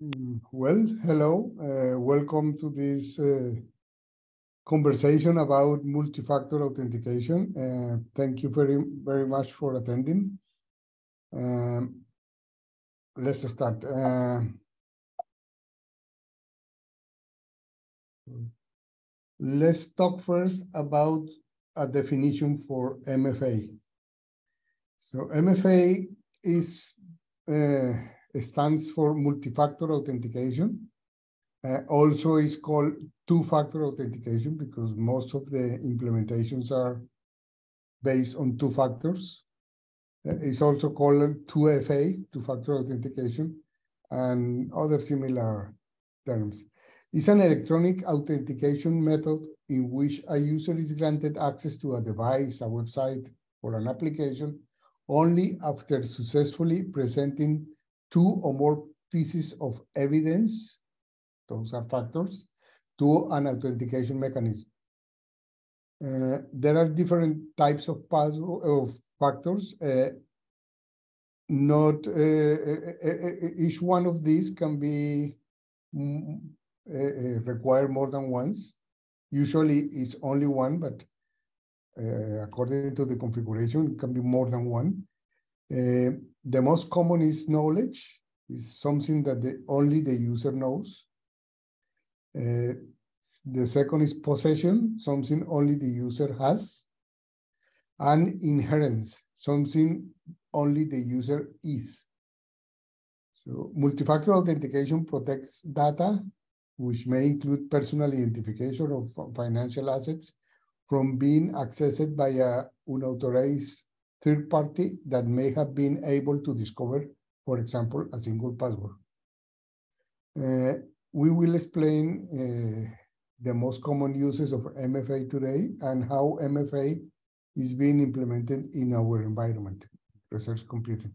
Well, hello. Uh, welcome to this uh, conversation about multi-factor authentication. Uh, thank you very, very much for attending. Um, let's start. Uh, let's talk first about a definition for MFA. So MFA is uh, stands for multi-factor authentication. Uh, also is called two-factor authentication because most of the implementations are based on two factors. Uh, it's also called 2FA, two-factor authentication, and other similar terms. It's an electronic authentication method in which a user is granted access to a device, a website, or an application only after successfully presenting two or more pieces of evidence, those are factors, to an authentication mechanism. Uh, there are different types of, of factors. Uh, not uh, uh, uh, uh each one of these can be mm, required more than once. Usually it's only one, but according to the configuration, it can be more than one. The most common is knowledge, is something that the, only the user knows. Uh, the second is possession, something only the user has. And inherence, something only the user is. So multi-factor authentication protects data, which may include personal identification of financial assets from being accessed by a unauthorized third party that may have been able to discover, for example, a single password. Uh, we will explain uh, the most common uses of MFA today and how MFA is being implemented in our environment, research computing.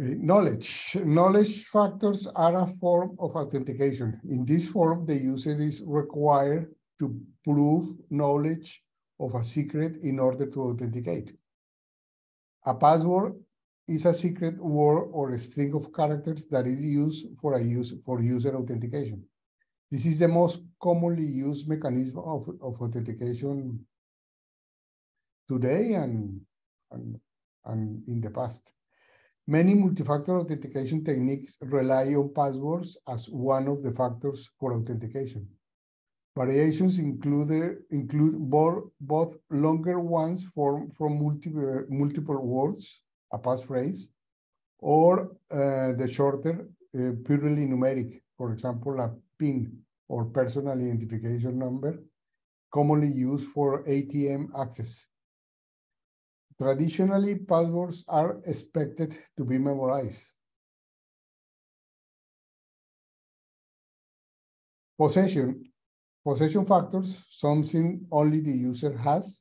Uh, knowledge. Knowledge factors are a form of authentication. In this form, the user is required to prove knowledge of a secret in order to authenticate. A password is a secret word or a string of characters that is used for a use for user authentication. This is the most commonly used mechanism of, of authentication today and, and, and in the past. Many multi-factor authentication techniques rely on passwords as one of the factors for authentication. Variations include, include both, both longer ones from, from multiple, multiple words, a passphrase, or uh, the shorter, uh, purely numeric, for example, a PIN or personal identification number, commonly used for ATM access. Traditionally, passwords are expected to be memorized. Possession Possession factors, something only the user has,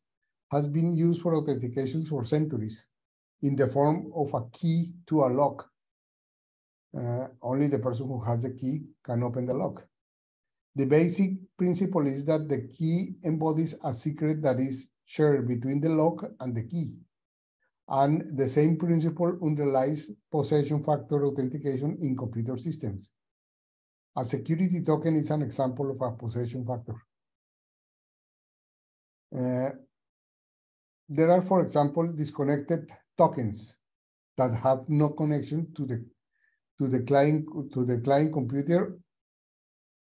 has been used for authentication for centuries in the form of a key to a lock. Uh, only the person who has the key can open the lock. The basic principle is that the key embodies a secret that is shared between the lock and the key. And the same principle underlies possession factor authentication in computer systems. A security token is an example of a possession factor. Uh, there are, for example, disconnected tokens that have no connection to the to the client to the client computer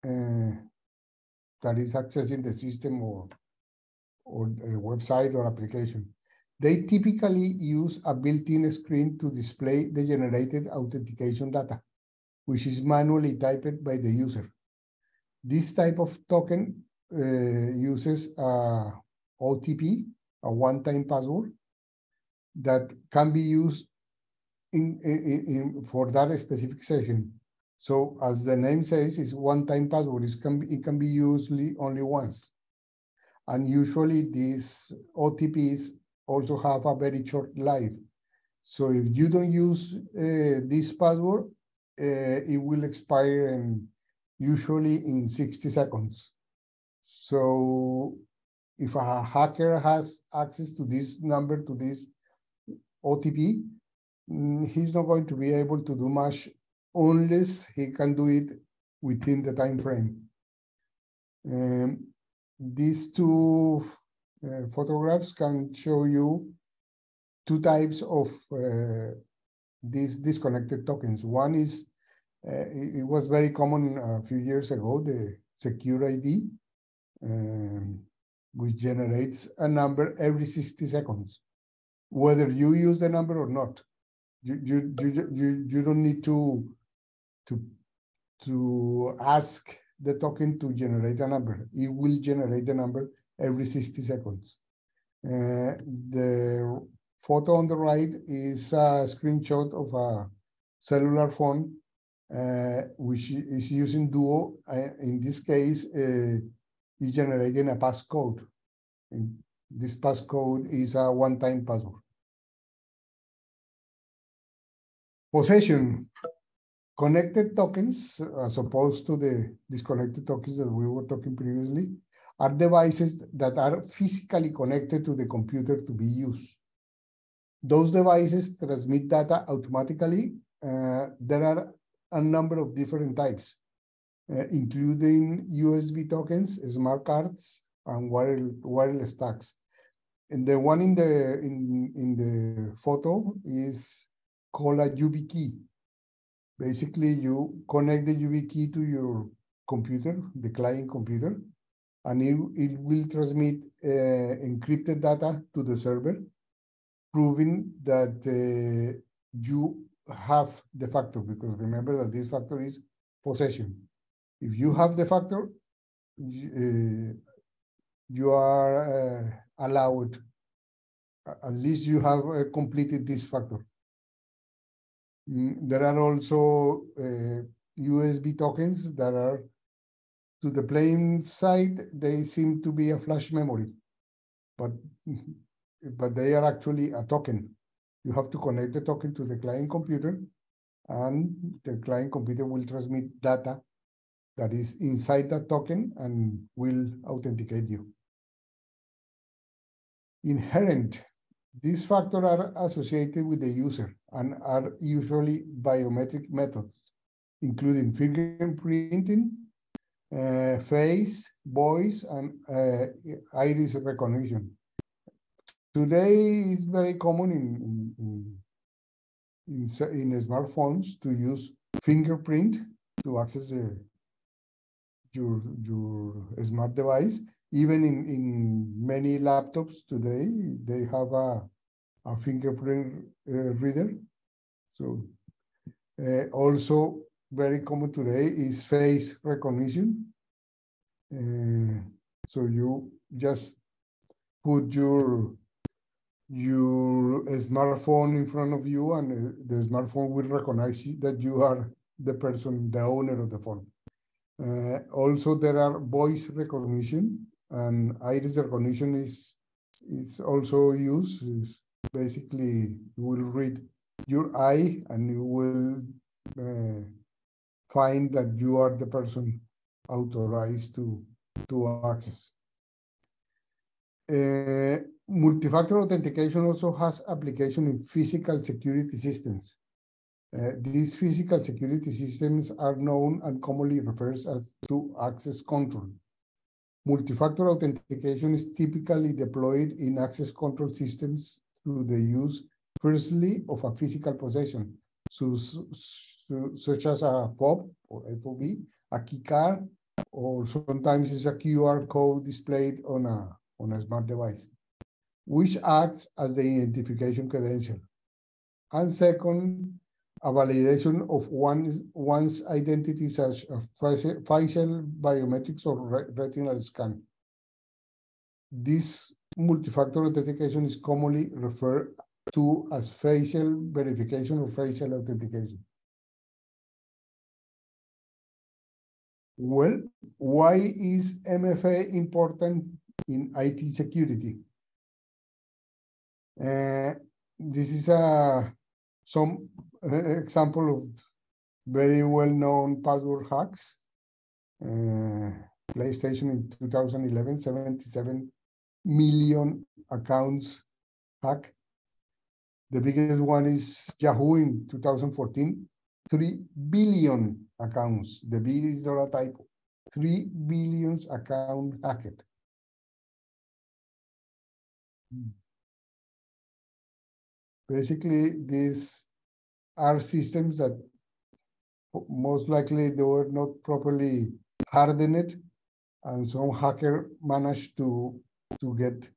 uh, that is accessing the system or or a website or application. They typically use a built-in screen to display the generated authentication data which is manually typed by the user. This type of token uh, uses a OTP, a one-time password, that can be used in, in, in, for that specific session. So as the name says, it's one-time password. It can, be, it can be used only once. And usually these OTPs also have a very short life. So if you don't use uh, this password, it will expire in usually in 60 seconds. So if a hacker has access to this number, to this OTP, mm, he's not going to be able to do much unless he can do it within the time frame. Um, these two uh, photographs can show you two types of uh, these disconnected tokens. One is, uh, it, was very common a few years ago, the SecurID, um, which generates a number every 60 seconds, whether you use the number or not. You, you, you, you, you don't need to, to, to ask the token to generate a number. It will generate the number every 60 seconds. Uh, the photo on the right is a screenshot of a cellular phone, uh, which is using Duo. Uh, in this case, uh, is generating a passcode. And this passcode is a one-time password. Possession. Connected tokens, as opposed to the disconnected tokens that we were talking previously, are devices that are physically connected to the computer to be used. Those devices transmit data automatically. Uh, there are a number of different types, uh, including USB tokens, smart cards, and wireless, wireless tags. And the one in the in in the photo is called a YubiKey. Basically, you connect the YubiKey to your computer, the client computer, and it, it will transmit uh, encrypted data to the server, proving that uh, you have the factor, because remember that this factor is possession. If you have the factor, uh, you are uh, allowed, at least you have uh, completed this factor. Mm, there are also USB uh, tokens that are to the plain side, they seem to be a flash memory, but but they are actually a token. You have to connect the token to the client computer, and the client computer will transmit data that is inside that token and will authenticate you. Inherent. These factors are associated with the user and are usually biometric methods, including fingerprinting, uh, face, voice, and uh, iris recognition. Today, it's very common in, in, in, in smartphones to use fingerprint to access your, your smart device. Even in, in many laptops today, they have a, a fingerprint uh, reader. So uh, also very common today is face recognition. Uh, so you just put your your smartphone in front of you and uh, the smartphone will recognize that you are the person, the owner of the phone. Uh, also, there are voice recognition and iris recognition is is also used. Basically, you will read your eye and you will uh, find that you are the person authorized to, to access. Uh, multi-factor authentication also has application in physical security systems. Uh, these physical security systems are known and commonly referred as to access control. Multi-factor authentication is typically deployed in access control systems through the use, firstly, of a physical possession, so, such as a POP or FOB, a key card, or sometimes it's a QR code displayed on a, on a smart device, which acts as the identification credential. And second, a validation of one's, one's identity such as facial biometrics or retinal scan. This multi-factor authentication is commonly referred to as facial verification or facial authentication. Well, why is MFA important in IT security? Uh, this is a some uh, example of very well-known password hacks. Uh, PlayStation in 2011, 77 million accounts hacked. The biggest one is Yahoo in 2014, 3 billion accounts. The B is not a typo. 3 billions account hacked. Basically, these are systems that most likely they were not properly hardened and some hacker managed to to get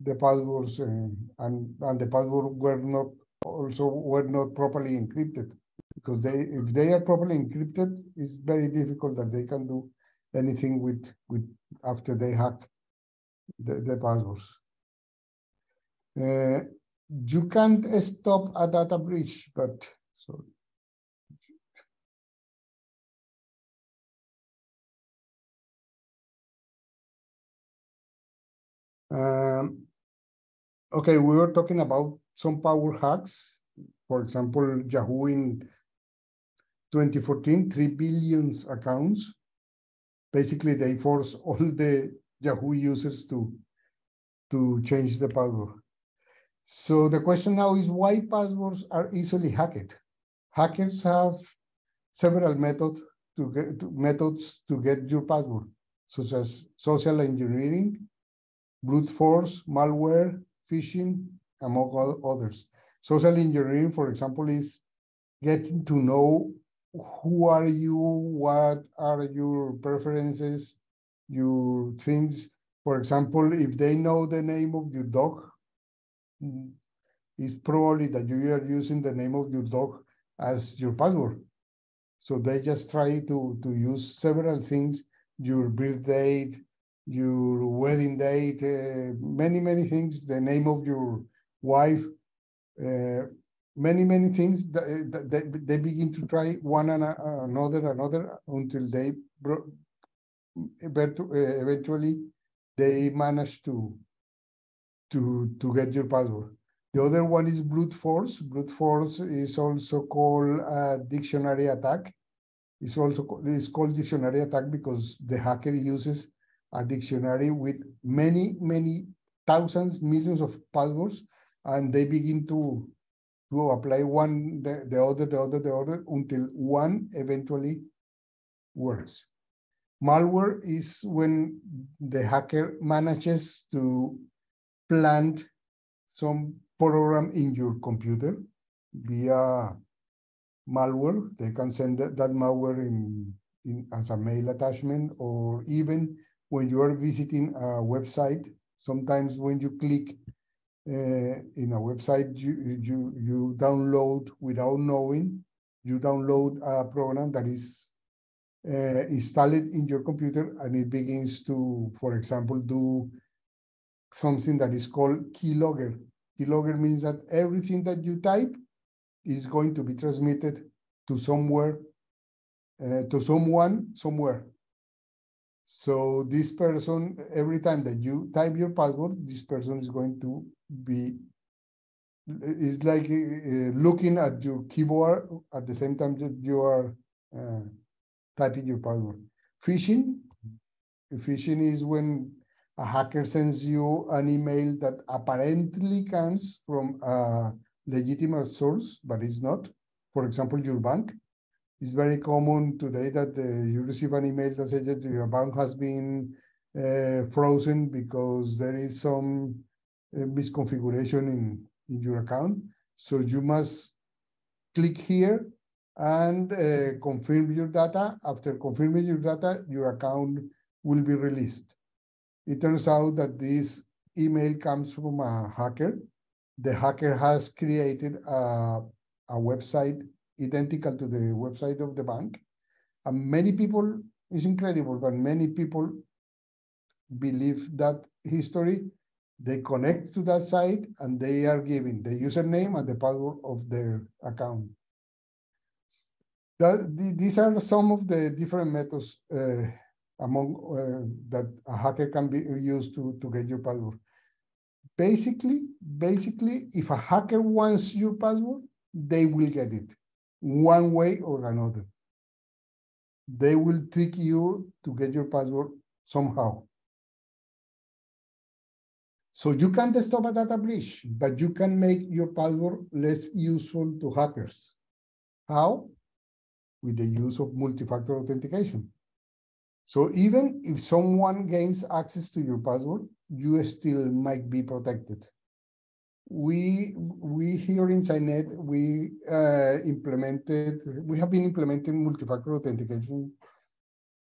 the passwords and, and, and the passwords were not also were not properly encrypted. Because they if they are properly encrypted it's very difficult that they can do anything with with after they hack the, the passwords. Uh, you can't stop a data breach but sorry Um, okay, we were talking about some power hacks. For example, Yahoo in 2014, 3 billion accounts. Basically, they force all the Yahoo users to, to change the password. So the question now is why passwords are easily hacked? Hackers have several methods to get to, methods to get your password, such as social engineering, brute force, malware, phishing, among all others. Social engineering, for example, is getting to know who are you, what are your preferences, your things. For example, if they know the name of your dog, mm, it's probably that you are using the name of your dog as your password. So they just try to, to use several things, your birth date, your wedding date, uh, many, many things, the name of your wife, uh, many, many things that, uh, that, they begin to try one and another, another until they eventually they manage to to to get your password. The other one is brute force. Brute force is also called a dictionary attack. It's also it's called dictionary attack because the hacker uses a dictionary with many, many thousands, millions of passwords, and they begin to, to apply one, the, the other, the other, the other, until one eventually works. Malware is when the hacker manages to plant some program in your computer via malware. They can send that, that malware in, in as a mail attachment or even when you are visiting a website, sometimes when you click uh, in a website, you, you, you download without knowing, you download a program that is uh, installed in your computer and it begins to, for example, do something that is called keylogger. Keylogger means that everything that you type is going to be transmitted to somewhere, uh, to someone, somewhere. So this person, every time that you type your password, this person is going to be, it's like uh, looking at your keyboard at the same time that you are uh, typing your password. Phishing, phishing is when a hacker sends you an email that apparently comes from a legitimate source, but it's not. For example, your bank. It's very common today that uh, you receive an email that says that your bank has been uh, frozen because there is some uh, misconfiguration in, in your account. So you must click here and uh, confirm your data. After confirming your data, your account will be released. It turns out that this email comes from a hacker. The hacker has created a, a website identical to the website of the bank. And many people, it's incredible, but many people believe that history, they connect to that site and they are giving the username and the password of their account. That, the, these are some of the different methods uh, among uh, that a hacker can be used to, to get your password. Basically, basically, if a hacker wants your password, they will get it one way or another. They will trick you to get your password somehow. So you can't stop a data breach, but you can make your password less useful to hackers. How? With the use of multi-factor authentication. So even if someone gains access to your password, you still might be protected. We we here in SciNet, we uh, implemented, we have been implementing multi-factor authentication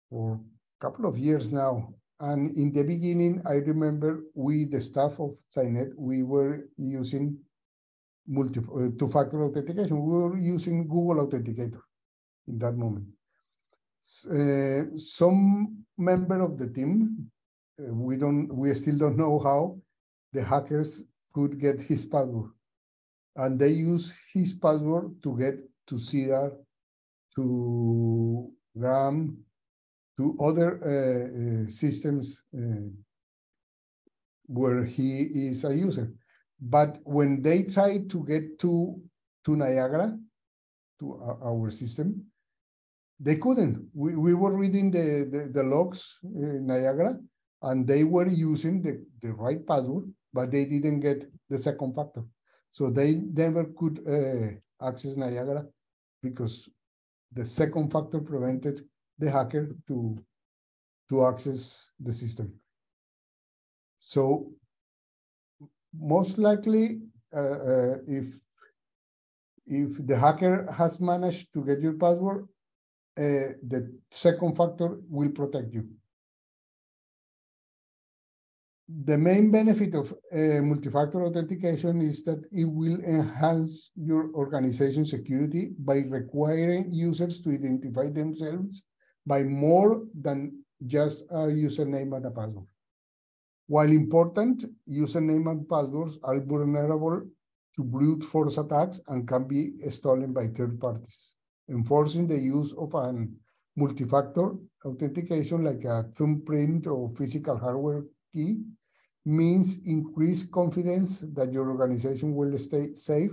for a couple of years now. And in the beginning, I remember we, the staff of SciNet, we were using multi uh, two-factor authentication. We were using Google Authenticator in that moment. Uh, some member of the team, uh, we don't, we still don't know how the hackers could get his password, and they use his password to get to Cedar, to Graham, to other uh, systems where he is a user. But when they try to get to, to Niagara, to our system, they couldn't. We, we were reading the, the, the logs in Niagara, and they were using the, the right password, but they didn't get the second factor. So they never could uh, access Niagara because the second factor prevented the hacker to, to access the system. So most likely, uh, uh, if if the hacker has managed to get your password, uh, the second factor will protect you. The main benefit of uh, multi-factor authentication is that it will enhance your organization security by requiring users to identify themselves by more than just a username and a password. While important, username and passwords are vulnerable to brute force attacks and can be stolen by third parties. Enforcing the use of an multi-factor authentication like a thumbprint or physical hardware key means increased confidence that your organization will stay safe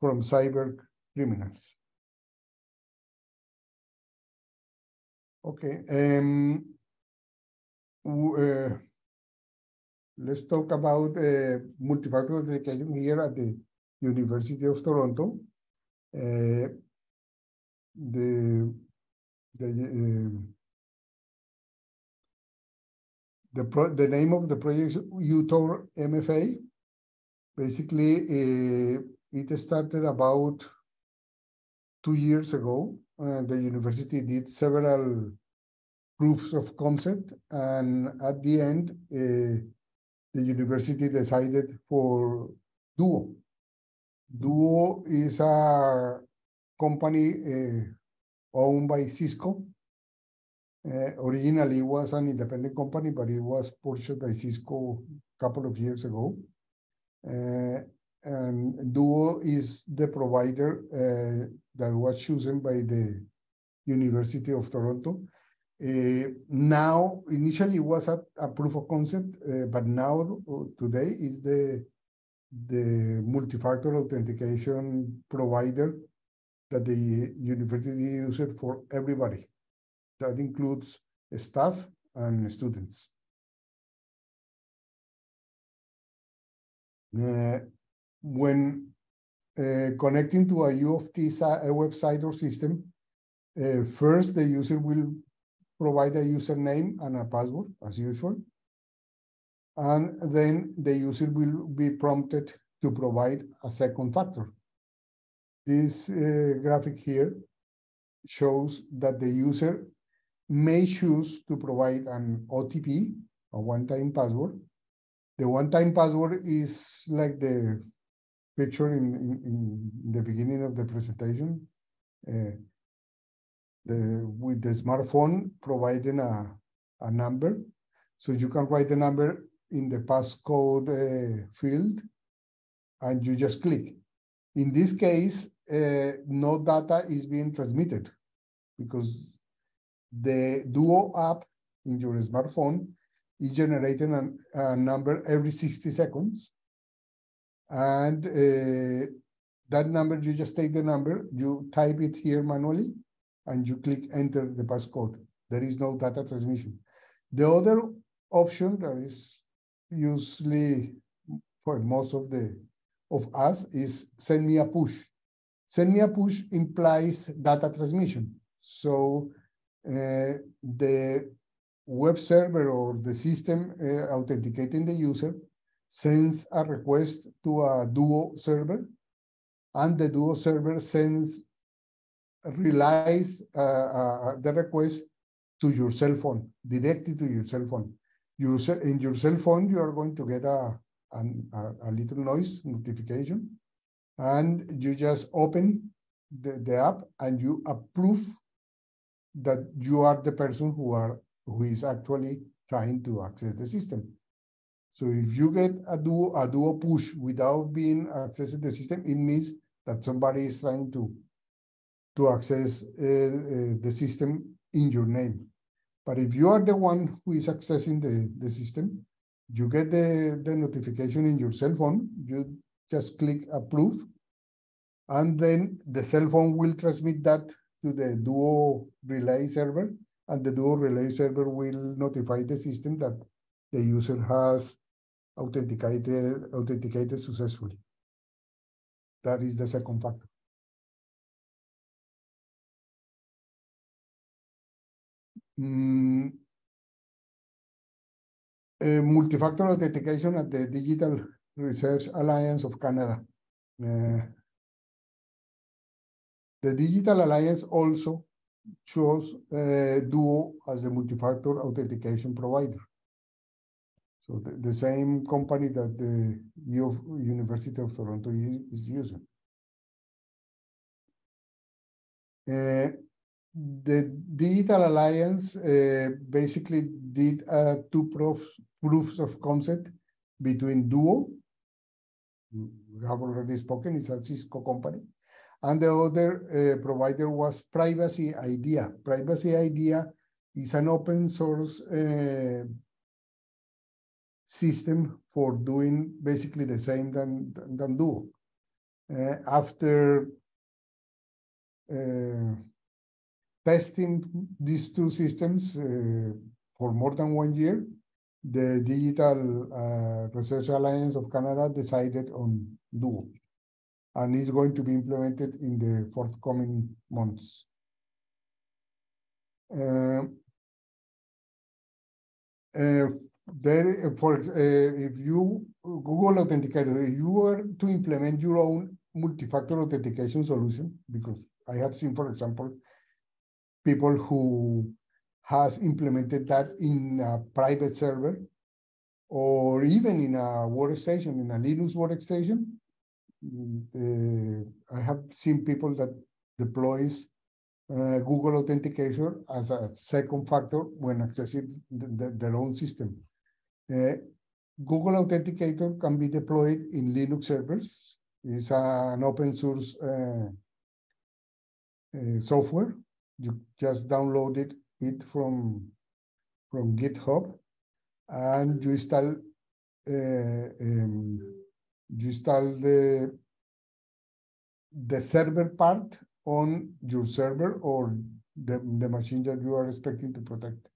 from cyber criminals. Okay. Um, uh, let's talk about uh, multi-factor authentication here at the University of Toronto. Uh, the the uh, the pro the name of the project UTOR MFA. Basically, uh, it started about two years ago uh, the university did several proofs of concept, and at the end, uh, the university decided for Duo. Duo is a company uh, owned by Cisco. Uh, originally, it was an independent company, but it was purchased by Cisco a couple of years ago. Uh, and Duo is the provider that was chosen by the University of Toronto. Now, initially it was a, a proof of concept, but now uh, today is the the multi-factor authentication provider that the university uses for everybody. That includes staff and students. Uh, when uh, connecting to a U of T website or system, uh, first the user will provide a username and a password as usual. And then the user will be prompted to provide a second factor. This uh, graphic here shows that the user may choose to provide an OTP, a one-time password. The one-time password is like the picture in, in, in the beginning of the presentation. Uh, the, with the smartphone providing a, a number. So you can write the number in the passcode uh, field and you just click. In this case, uh, no data is being transmitted because the Duo app in your smartphone is generating a, a number every 60 seconds and uh, that number, you just take the number, you type it here manually, and you click enter the passcode. There is no data transmission. The other option that is usually for most of the of us is send me a push. Send me a push implies data transmission. So uh, the web server or the system uh, authenticating the user sends a request to a Duo server, and the Duo server sends relies uh, uh, the request to your cell phone, directly to your cell phone. Your, in your cell phone, you are going to get a, an, a, a little noise notification, and you just open the, the app and you approve that you are the person who are who is actually trying to access the system. So if you get a duo, a duo push without being accessing the system, it means that somebody is trying to, to access uh, uh, the system in your name. But if you are the one who is accessing the, the system, you get the, the notification in your cell phone, you just click approve, and then the cell phone will transmit that to the Duo relay server, and the Duo relay server will notify the system that the user has authenticated, authenticated successfully. That is the second factor. Mm, uh, multi-factor authentication at the Digital Research Alliance of Canada. Uh, the Digital Alliance also chose uh, Duo as the multi-factor authentication provider. So the, the same company that the U University of Toronto is using. Uh, the Digital Alliance basically did uh, two proofs, proofs of concept between Duo, we have already spoken, it's a Cisco company, and the other uh, provider was privacyIDEA. Privacy Idea is an open source uh, system for doing basically the same than, than Duo. Uh, after uh, testing these two systems uh, for more than one year, the Digital uh, Research Alliance of Canada decided on Duo, and is going to be implemented in the forthcoming months. Uh, uh, there for uh, if you Google Authenticator, if you were to implement your own multi-factor authentication solution, because I have seen, for example, people who has implemented that in a private server or even in a workstation, in a Linux workstation. Uh, I have seen people that deploys uh, Google Authenticator as a second factor when accessing the, the, their own system. Uh, Google Authenticator can be deployed in Linux servers. It's an open source uh, uh, software. You just download it, it from, from GitHub and you install uh, um, you install the the server part on your server or the, the machine that you are expecting to protect.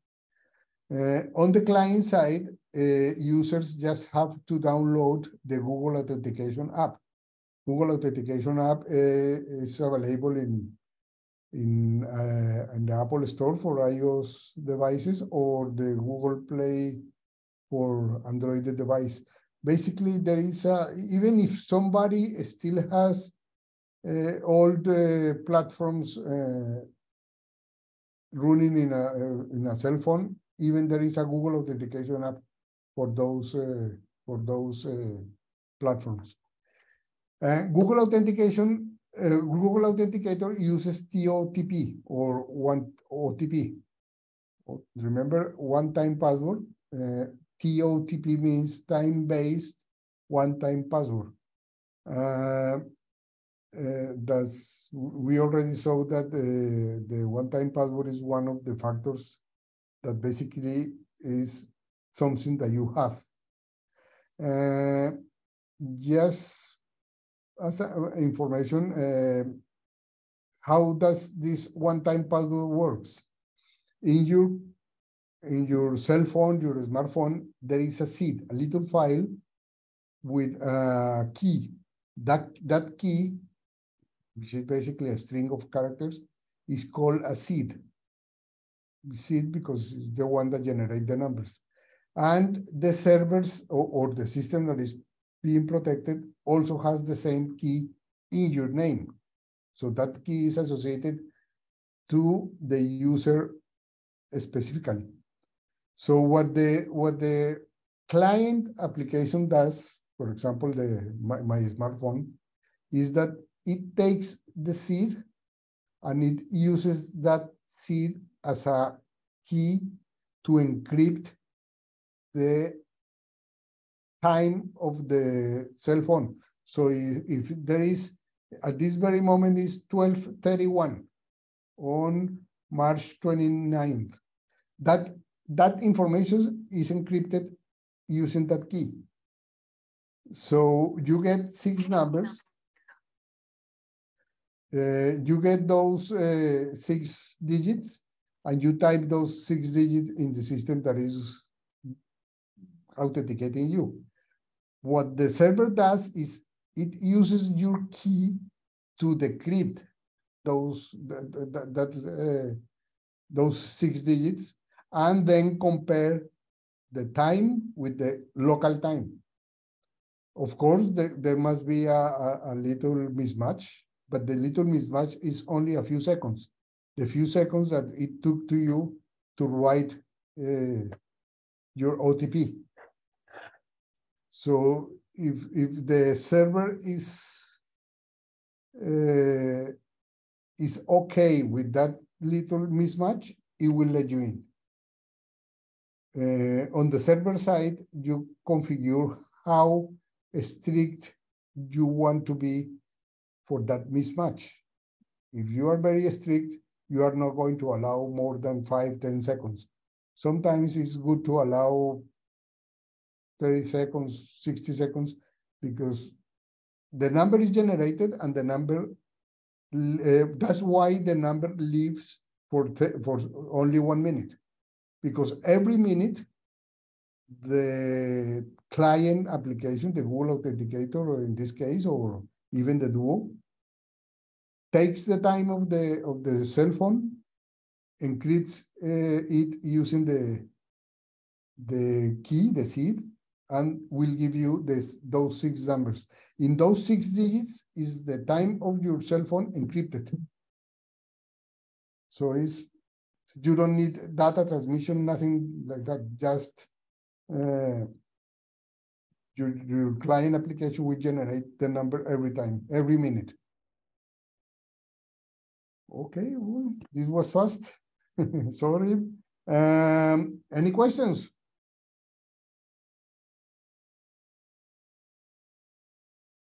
Uh, on the client side, uh, users just have to download the Google Authentication app. Google Authentication app uh, is available in in, uh, in the Apple Store for iOS devices or the Google Play for Android device. Basically, there is a, even if somebody still has uh, all the platforms uh, running in a, in a cell phone, even there is a Google Authentication app for those uh, for those uh, platforms. Uh, Google Authentication, Google Authenticator uses TOTP or one OTP. Remember, one-time password. TOTP means time-based one-time password. Uh, uh, that's we already saw that the, one-time password is one of the factors that basically is something that you have. Uh, just as a, information, uh, how does this one-time password works? In your in your cell phone, your smartphone, there is a seed, a little file with a key. That, that key, which is basically a string of characters, is called a seed. Seed because it's the one that generates the numbers. And the servers or, or the system that is being protected also has the same key in your name. So that key is associated to the user specifically. So what the what the client application does, for example, the my, my smartphone, is that it takes the seed and it uses that seed as a key to encrypt the time of the cell phone. So if, if there is, at this very moment is 1231 on March 29th. That, that information is encrypted using that key. So you get six numbers. Uh, you get those uh, six digits and you type those six digits in the system that is authenticating you. What the server does is it uses your key to decrypt those that, that, uh, those six digits and then compare the time with the local time. Of course, there, there must be a, a, a little mismatch, but the little mismatch is only a few seconds. The few seconds that it took to you to write uh, your OTP. So if if the server is uh, is okay with that little mismatch, it will let you in. Uh, on the server side, you configure how strict you want to be for that mismatch. If you are very strict, you are not going to allow more than five, 10 seconds. Sometimes it's good to allow 30 seconds, 60 seconds, because the number is generated and the number, uh, that's why the number lives for, for only one minute. Because every minute, the client application, the Google Authenticator, or in this case, or even the Duo, takes the time of the of the cell phone, encrypts uh, it using the the key, the seed, and will give you this, those six numbers. In those six digits is the time of your cell phone encrypted. So it's, you don't need data transmission, nothing like that, just uh, your, your client application will generate the number every time, every minute. Okay, well, this was fast. Sorry. Um, any questions?